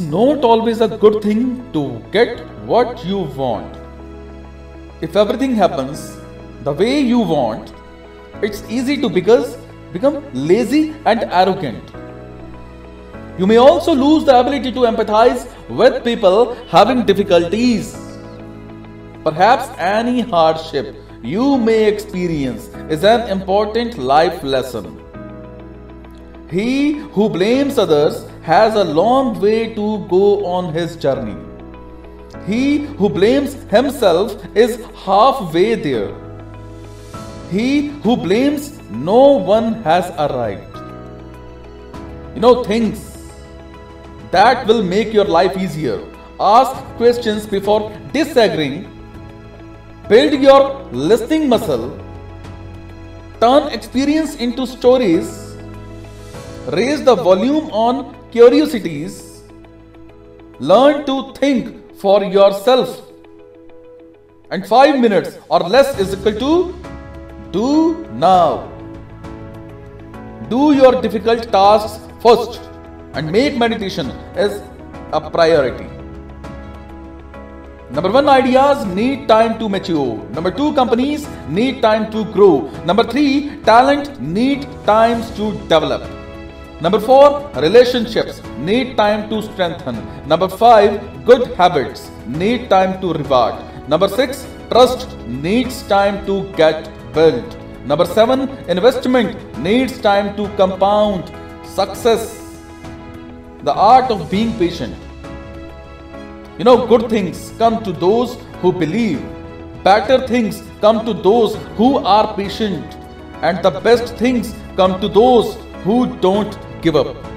not always a good thing to get what you want. If everything happens the way you want, it's easy to because become lazy and arrogant. You may also lose the ability to empathize with people having difficulties. Perhaps any hardship you may experience is an important life lesson. He who blames others has a long way to go on his journey. He who blames himself is halfway there. He who blames no one has arrived. You know, things that will make your life easier. Ask questions before disagreeing. Build your listening muscle. Turn experience into stories raise the volume on curiosities, learn to think for yourself. And 5 minutes or less is equal to do now. Do your difficult tasks first and make meditation as a priority. Number one, ideas need time to mature. Number two, companies need time to grow. Number three, talent need times to develop. Number four, relationships need time to strengthen. Number five, good habits need time to reward. Number six, trust needs time to get built. Number seven, investment needs time to compound. Success, the art of being patient. You know, good things come to those who believe. Better things come to those who are patient. And the best things come to those who don't give up.